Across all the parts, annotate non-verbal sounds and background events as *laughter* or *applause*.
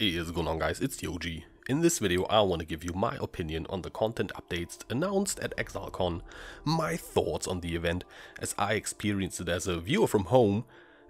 Hey, is going on guys, it's Yoji. In this video I want to give you my opinion on the content updates announced at ExileCon, my thoughts on the event as I experienced it as a viewer from home,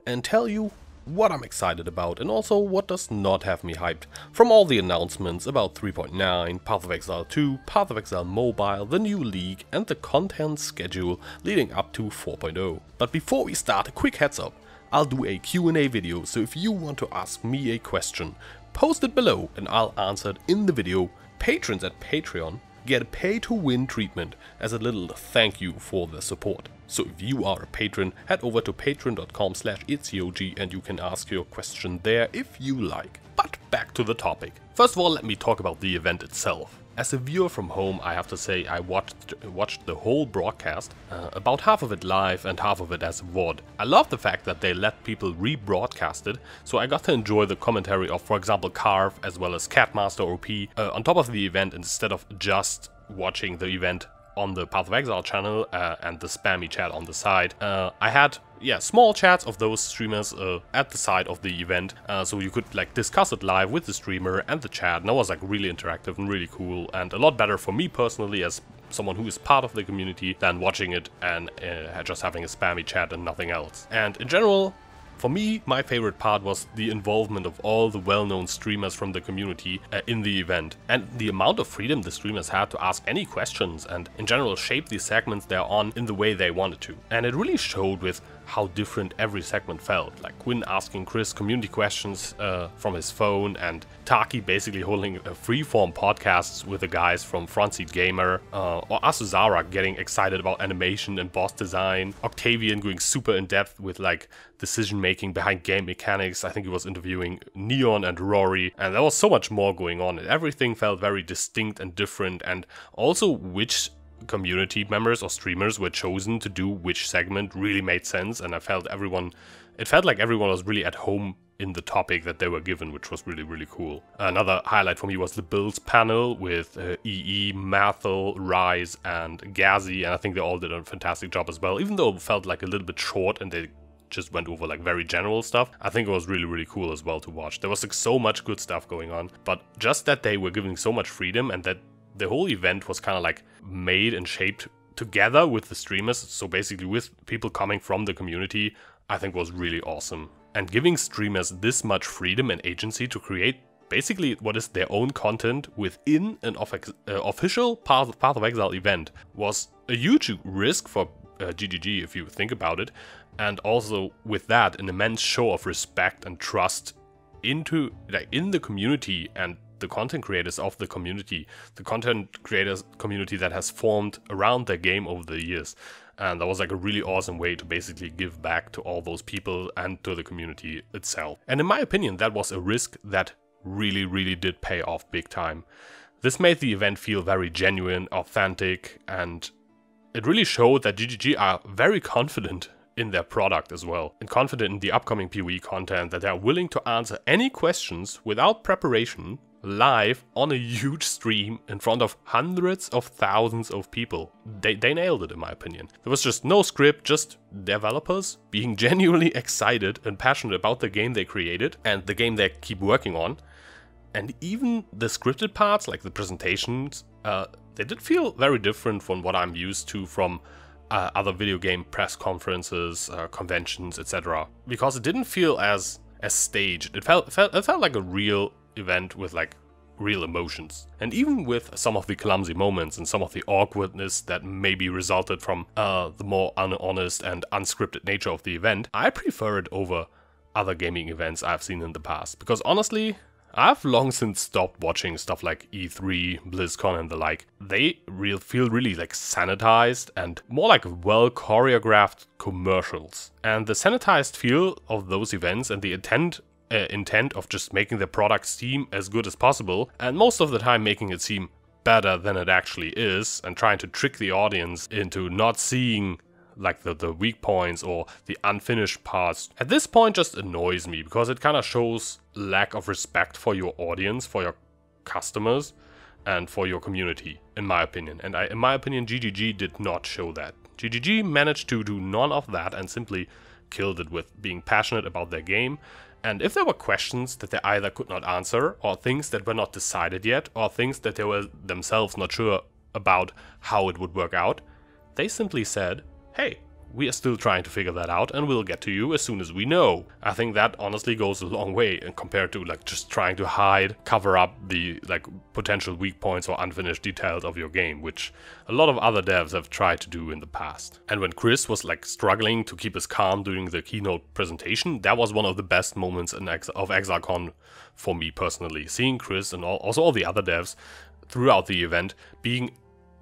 and tell you what I'm excited about and also what does not have me hyped from all the announcements about 3.9, Path of Exile 2, Path of Exile Mobile, the new league and the content schedule leading up to 4.0. But before we start, a quick heads up. I'll do a Q&A video, so if you want to ask me a question, post it below and I'll answer it in the video. Patrons at Patreon get a pay-to-win treatment as a little thank you for the support. So if you are a patron, head over to patreon.com slash itsyoji and you can ask your question there if you like. But back to the topic. First of all, let me talk about the event itself. As a viewer from home, I have to say I watched watched the whole broadcast, uh, about half of it live and half of it as a VOD. I love the fact that they let people rebroadcast it, so I got to enjoy the commentary of, for example, Carve as well as Catmaster OP uh, on top of the event instead of just watching the event on the Path of Exile channel uh, and the spammy chat on the side. Uh, I had yeah, small chats of those streamers uh, at the side of the event, uh, so you could like discuss it live with the streamer and the chat, and that was like really interactive and really cool, and a lot better for me personally as someone who is part of the community than watching it and uh, just having a spammy chat and nothing else. And in general, for me, my favorite part was the involvement of all the well-known streamers from the community uh, in the event, and the amount of freedom the streamers had to ask any questions and in general shape the segments they're on in the way they wanted to. And it really showed with how different every segment felt, like Quinn asking Chris community questions uh, from his phone, and Tarke basically holding a freeform podcasts with the guys from Front Seat Gamer, uh, or Asuzara getting excited about animation and boss design, Octavian going super in depth with like decision making behind game mechanics. I think he was interviewing Neon and Rory, and there was so much more going on. Everything felt very distinct and different, and also which community members or streamers were chosen to do which segment really made sense and I felt everyone it felt like everyone was really at home in the topic that they were given, which was really, really cool. Another highlight for me was the builds panel with uh, EE, Mathil, Rise, and Ghazzy, and I think they all did a fantastic job as well, even though it felt like a little bit short and they just went over like very general stuff. I think it was really, really cool as well to watch. There was like so much good stuff going on, but just that they were giving so much freedom and that the whole event was kind of like made and shaped together with the streamers, so basically with people coming from the community, I think was really awesome. And giving streamers this much freedom and agency to create basically what is their own content within an uh, official Path, Path of Exile event was a huge risk for uh, GGG if you think about it, and also with that an immense show of respect and trust into like in the community and the content creators of the community, the content creators community that has formed around their game over the years. And that was like a really awesome way to basically give back to all those people and to the community itself. And in my opinion, that was a risk that really, really did pay off big time. This made the event feel very genuine, authentic, and it really showed that GGG are very confident in their product as well, and confident in the upcoming PoE content that they are willing to answer any questions without preparation live on a huge stream in front of hundreds of thousands of people. They, they nailed it in my opinion. There was just no script, just developers being *laughs* genuinely excited and passionate about the game they created and the game they keep working on. And even the scripted parts, like the presentations, uh, they did feel very different from what I'm used to from uh, other video game press conferences, uh, conventions, etc. Because it didn't feel as as staged. It felt, felt it felt like a real event with like real emotions. And even with some of the clumsy moments and some of the awkwardness that maybe resulted from uh, the more unhonest and unscripted nature of the event, I prefer it over other gaming events I've seen in the past. Because honestly, I've long since stopped watching stuff like E3, BlizzCon and the like. They real feel really like sanitized and more like well choreographed commercials. And the sanitized feel of those events and the intent uh, intent of just making the product seem as good as possible, and most of the time making it seem better than it actually is, and trying to trick the audience into not seeing like the, the weak points or the unfinished parts. At this point just annoys me because it kind of shows lack of respect for your audience, for your customers, and for your community, in my opinion. And I, in my opinion, GGG did not show that. GGG managed to do none of that and simply killed it with being passionate about their game And if there were questions that they either could not answer, or things that were not decided yet, or things that they were themselves not sure about how it would work out, they simply said, hey, we are still trying to figure that out and we'll get to you as soon as we know. I think that honestly goes a long way compared to like just trying to hide, cover up the like potential weak points or unfinished details of your game, which a lot of other devs have tried to do in the past. And when Chris was like struggling to keep his calm during the keynote presentation, that was one of the best moments in Ex of ExileCon for me personally. Seeing Chris and all, also all the other devs throughout the event being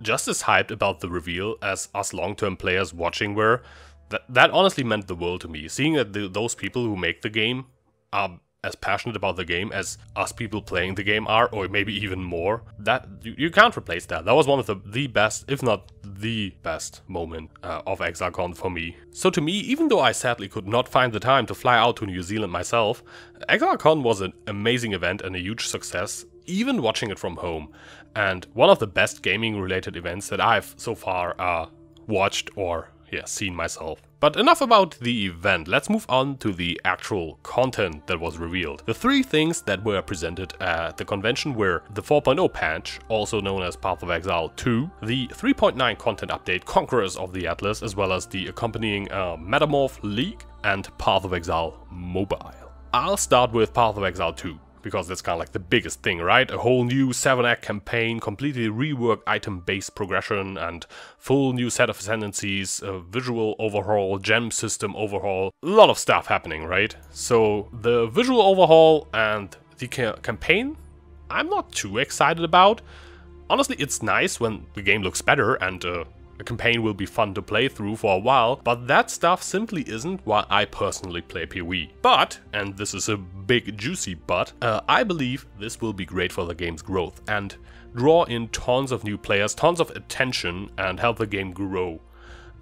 just as hyped about the reveal as us long-term players watching were. That, that honestly meant the world to me. Seeing that the, those people who make the game are as passionate about the game as us people playing the game are, or maybe even more, that you, you can't replace that. That was one of the, the best, if not the best moment uh, of ExileCon for me. So to me, even though I sadly could not find the time to fly out to New Zealand myself, ExileCon was an amazing event and a huge success, even watching it from home and one of the best gaming related events that I've so far uh, watched or yeah, seen myself. But enough about the event, let's move on to the actual content that was revealed. The three things that were presented at the convention were the 4.0 patch, also known as Path of Exile 2, the 3.9 content update Conquerors of the Atlas, as well as the accompanying uh, Metamorph League and Path of Exile Mobile. I'll start with Path of Exile 2 because that's kind of like the biggest thing, right? A whole new 7-act campaign, completely reworked item-based progression, and full new set of ascendancies, a visual overhaul, gem system overhaul, a lot of stuff happening, right? So the visual overhaul and the ca campaign, I'm not too excited about. Honestly, it's nice when the game looks better and uh, a campaign will be fun to play through for a while, but that stuff simply isn't why I personally play PoE. But, and this is a big juicy but, uh, I believe this will be great for the game's growth and draw in tons of new players, tons of attention and help the game grow.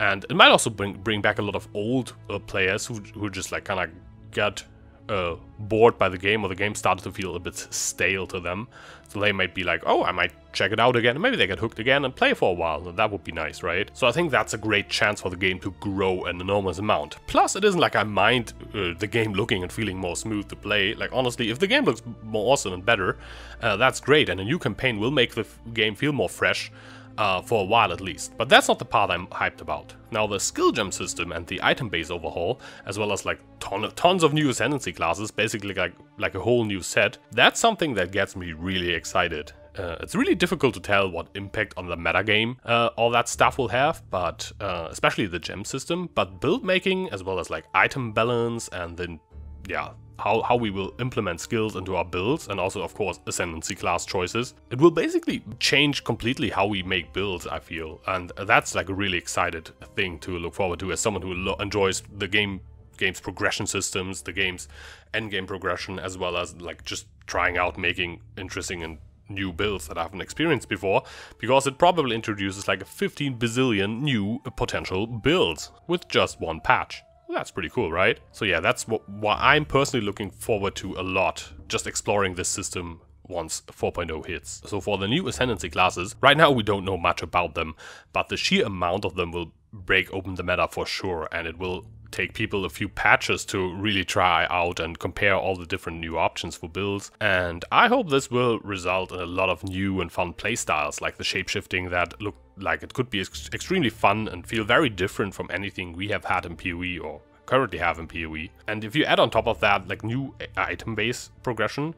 And it might also bring bring back a lot of old uh, players who, who just like kind of get uh, bored by the game or the game started to feel a bit stale to them. So they might be like, oh, I might check it out again. Maybe they get hooked again and play for a while. That would be nice, right? So I think that's a great chance for the game to grow an enormous amount. Plus, it isn't like I mind uh, the game looking and feeling more smooth to play. Like, honestly, if the game looks more awesome and better, uh, that's great. And a new campaign will make the game feel more fresh uh, for a while at least. But that's not the part I'm hyped about. Now the skill gem system and the item base overhaul, as well as like ton of, tons of new ascendancy classes, basically like, like a whole new set, that's something that gets me really excited. Uh, it's really difficult to tell what impact on the metagame uh, all that stuff will have, but uh, especially the gem system, but build making as well as like item balance and then yeah, how, how we will implement skills into our builds and also of course ascendancy class choices. It will basically change completely how we make builds I feel and that's like a really excited thing to look forward to as someone who enjoys the game game's progression systems, the game's endgame progression as well as like just trying out making interesting and new builds that I haven't experienced before, because it probably introduces like 15 bazillion new potential builds with just one patch. That's pretty cool, right? So yeah, that's what, what I'm personally looking forward to a lot, just exploring this system once 4.0 hits. So for the new Ascendancy classes, right now we don't know much about them, but the sheer amount of them will break open the meta for sure, and it will take people a few patches to really try out and compare all the different new options for builds. And I hope this will result in a lot of new and fun playstyles, like the shapeshifting that look like it could be ex extremely fun and feel very different from anything we have had in PoE or currently have in PoE. And if you add on top of that like new item-based progression,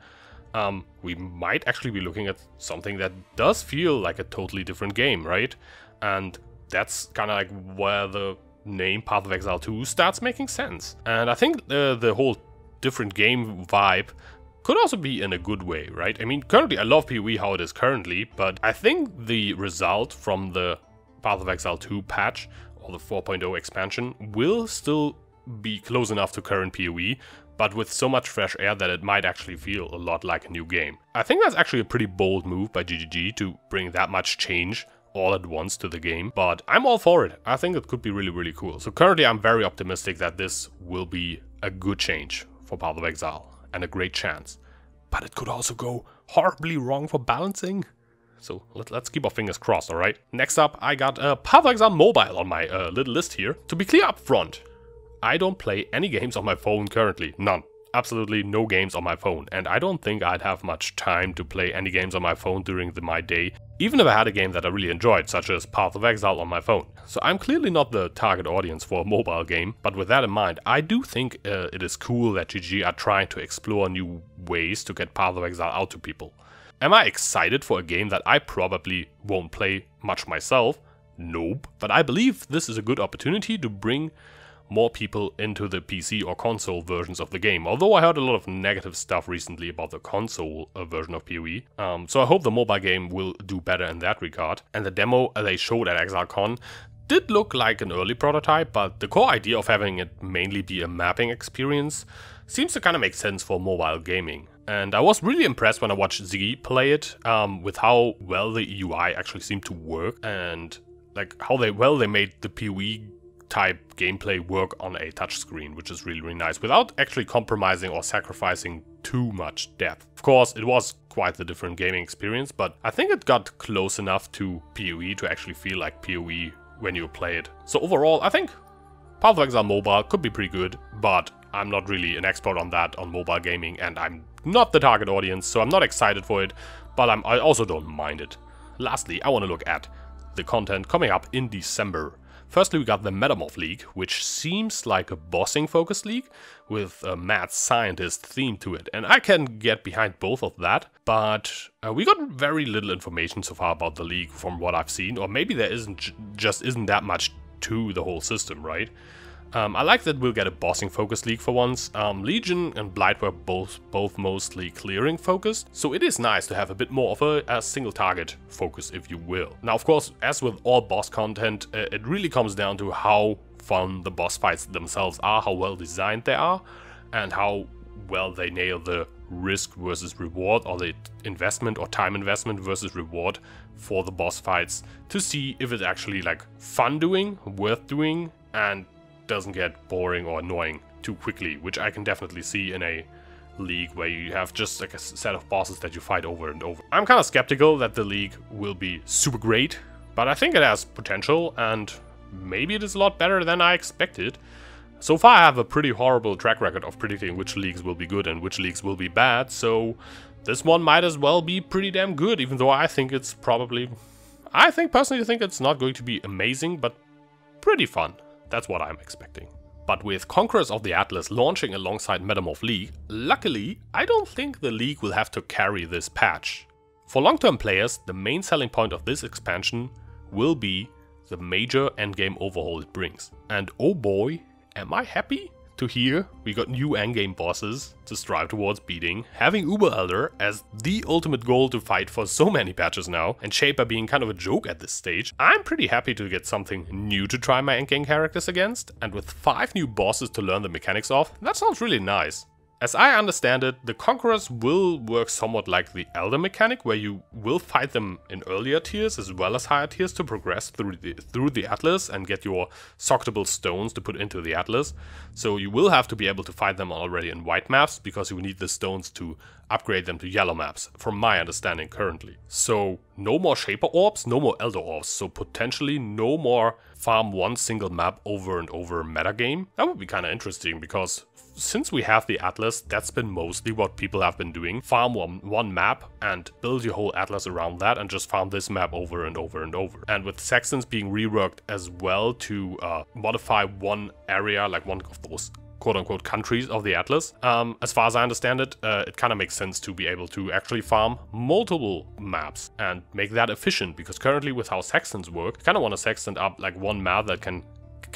um, we might actually be looking at something that does feel like a totally different game, right? And that's kind of like where the name Path of Exile 2 starts making sense. And I think the, the whole different game vibe could also be in a good way, right? I mean, currently I love PoE how it is currently, but I think the result from the Path of Exile 2 patch or the 4.0 expansion will still be close enough to current PoE, but with so much fresh air that it might actually feel a lot like a new game. I think that's actually a pretty bold move by GGG to bring that much change all at once to the game, but I'm all for it. I think it could be really, really cool. So currently I'm very optimistic that this will be a good change for Path of Exile and a great chance. But it could also go horribly wrong for balancing. So let, us keep our fingers crossed, alright? Next up, I got uh, of Mobile on my uh, little list here. To be clear up front, I don't play any games on my phone currently. None. absolutely no games on my phone, and I don't think I'd have much time to play any games on my phone during the, my day, even if I had a game that I really enjoyed, such as Path of Exile on my phone. So I'm clearly not the target audience for a mobile game, but with that in mind, I do think uh, it is cool that GG are trying to explore new ways to get Path of Exile out to people. Am I excited for a game that I probably won't play much myself? Nope. But I believe this is a good opportunity to bring more people into the PC or console versions of the game. Although I heard a lot of negative stuff recently about the console uh, version of PoE. Um, so I hope the mobile game will do better in that regard. And the demo they showed at ExileCon did look like an early prototype, but the core idea of having it mainly be a mapping experience seems to kind of make sense for mobile gaming. And I was really impressed when I watched Ziggy play it um, with how well the UI actually seemed to work and like how they well they made the PoE type gameplay work on a touchscreen, which is really, really nice, without actually compromising or sacrificing too much depth. Of course, it was quite the different gaming experience, but I think it got close enough to PoE to actually feel like PoE when you play it. So overall, I think Path of Exile Mobile could be pretty good, but I'm not really an expert on that on mobile gaming, and I'm not the target audience, so I'm not excited for it, but I'm, I also don't mind it. Lastly, I want to look at the content coming up in December. Firstly, we got the Metamorph League, which seems like a bossing focused league with a mad scientist theme to it. And I can get behind both of that, but uh, we got very little information so far about the league from what I've seen, or maybe there isn't just isn't that much to the whole system, right? Um, I like that we'll get a bossing focus league for once. Um, Legion and Blight were both both mostly clearing focused, so it is nice to have a bit more of a, a single target focus, if you will. Now, of course, as with all boss content, uh, it really comes down to how fun the boss fights themselves are, how well designed they are, and how well they nail the risk versus reward or the investment or time investment versus reward for the boss fights to see if it's actually like fun doing, worth doing, and doesn't get boring or annoying too quickly, which I can definitely see in a league where you have just like a set of bosses that you fight over and over. I'm kind of skeptical that the league will be super great, but I think it has potential and maybe it is a lot better than I expected. So far I have a pretty horrible track record of predicting which leagues will be good and which leagues will be bad, so this one might as well be pretty damn good, even though I think it's probably... I think personally think it's not going to be amazing, but pretty fun. That's what I'm expecting. But with Conquerors of the Atlas launching alongside Metamorph League, luckily, I don't think the League will have to carry this patch. For long-term players, the main selling point of this expansion will be the major endgame overhaul it brings. And oh boy, am I happy? To hear, we got new endgame bosses to strive towards beating, having Uber Elder as the ultimate goal to fight for so many patches now, and Shaper being kind of a joke at this stage, I'm pretty happy to get something new to try my endgame characters against, and with 5 new bosses to learn the mechanics of, that sounds really nice. As I understand it, the Conquerors will work somewhat like the Elder mechanic, where you will fight them in earlier tiers as well as higher tiers to progress through the, through the Atlas and get your socketable stones to put into the Atlas. So you will have to be able to fight them already in white maps, because you need the stones to upgrade them to yellow maps, from my understanding currently. So no more Shaper Orbs, no more Elder Orbs, so potentially no more farm one single map over and over metagame. That would be kind of interesting, because since we have the atlas, that's been mostly what people have been doing. Farm one, one map and build your whole atlas around that and just farm this map over and over and over. And with Sextants being reworked as well to uh, modify one area, like one of those quote-unquote countries of the atlas. Um, as far as I understand it, uh, it kind of makes sense to be able to actually farm multiple maps and make that efficient because currently with how sextants work, kind of want to sextant up like one map that can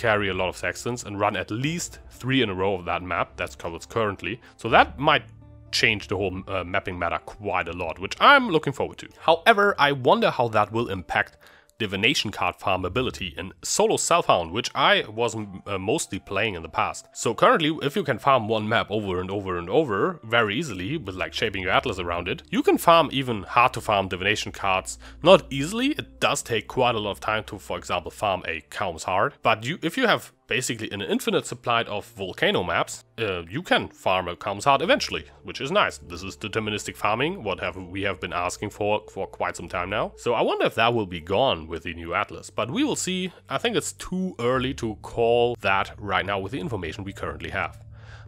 carry a lot of sextants and run at least three in a row of that map. That's covered currently. So that might change the whole uh, mapping meta quite a lot, which I'm looking forward to. However, I wonder how that will impact divination card farm ability in solo self-found, which I was uh, mostly playing in the past. So currently, if you can farm one map over and over and over very easily, with like shaping your atlas around it, you can farm even hard to farm divination cards. Not easily, it does take quite a lot of time to, for example, farm a Kaum's Heart, but you, if you have basically an infinite supply of volcano maps, uh, you can farm a Kaum's Heart eventually, which is nice. This is deterministic farming, what have we have been asking for for quite some time now. So I wonder if that will be gone with the new Atlas, but we will see. I think it's too early to call that right now with the information we currently have.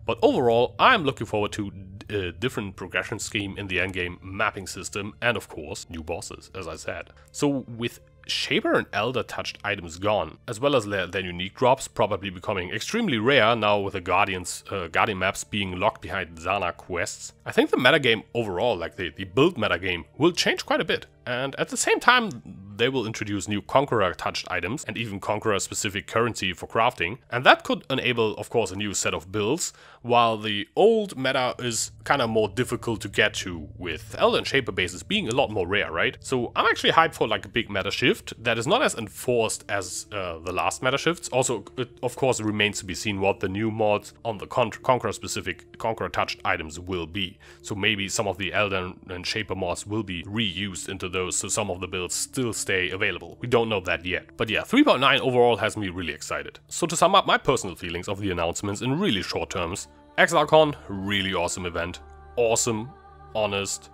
But overall, I'm looking forward to a different progression scheme in the endgame mapping system, and of course, new bosses, as I said. So with Shaper and Elder touched items gone, as well as their, their unique drops probably becoming extremely rare now with the Guardians, uh, Guardian maps being locked behind Zana quests. I think the metagame overall, like the, the build metagame, will change quite a bit. And at the same time, they will introduce new Conqueror touched items and even Conqueror specific currency for crafting. And that could enable, of course, a new set of builds, while the old meta is kind of more difficult to get to, with Elden Shaper bases being a lot more rare, right? So I'm actually hyped for like a big meta shift that is not as enforced as uh, the last meta shifts. Also, it of course remains to be seen what the new mods on the Con Conqueror specific Conqueror touched items will be. So maybe some of the Elder and Shaper mods will be reused into those, so some of the builds still stay available. We don't know that yet. But yeah, 3.9 overall has me really excited. So to sum up my personal feelings of the announcements in really short terms, ExileCon, really awesome event. Awesome, honest,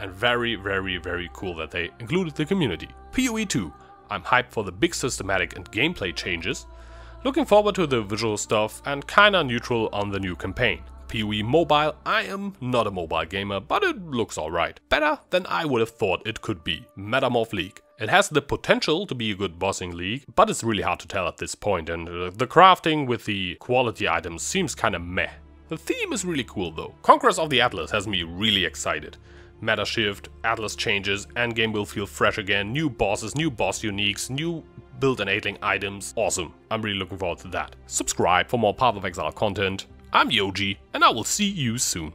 and very, very, very cool that they included the community. PoE 2, I'm hyped for the big systematic and gameplay changes. Looking forward to the visual stuff and kinda neutral on the new campaign. PoE Mobile, I am not a mobile gamer, but it looks alright. Better than I would have thought it could be. Metamorph League. It has the potential to be a good bossing league, but it's really hard to tell at this point, and uh, the crafting with the quality items seems kinda meh. The theme is really cool though. Conquerors of the Atlas has me really excited. Meta shift, Atlas changes, endgame will feel fresh again, new bosses, new boss uniques, new build enabling items. Awesome. I'm really looking forward to that. Subscribe for more Path of Exile content. I'm Yoji, and I will see you soon.